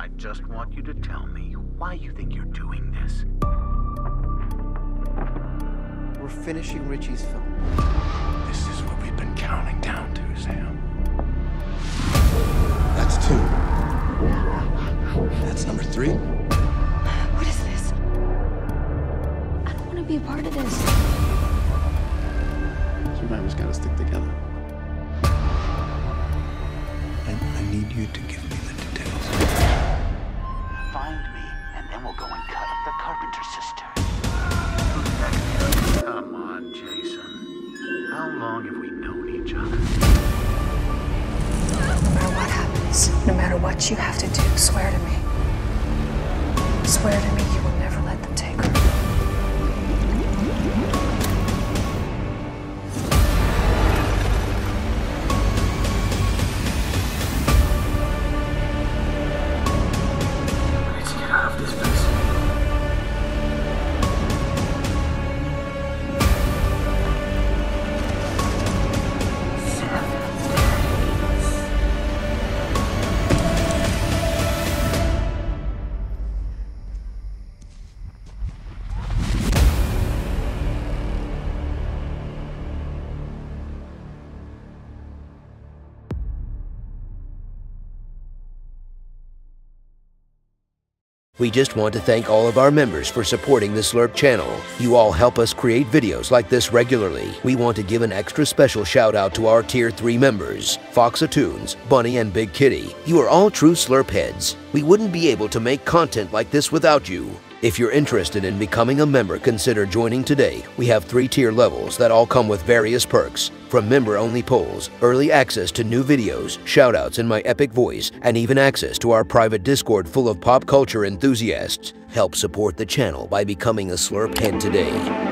I just want you to tell me why you think you're doing this. We're finishing Richie's film. This is what we've been counting down to, Sam. That's two. That's number three. What is this? I don't want to be a part of this. Survivor's gotta stick together. No matter what you have to do, swear to me. Swear to me We just want to thank all of our members for supporting the SLUURP channel. You all help us create videos like this regularly. We want to give an extra special shout out to our Tier 3 members, Foxatoons, Bunny, and Big Kitty. You are all true SLUURP heads. We wouldn't be able to make content like this without you. If you're interested in becoming a member, consider joining today. We have three tier levels that all come with various perks, from member-only polls, early access to new videos, shoutouts in my epic voice, and even access to our private Discord full of pop culture enthusiasts. Help support the channel by becoming a SLUURP head today.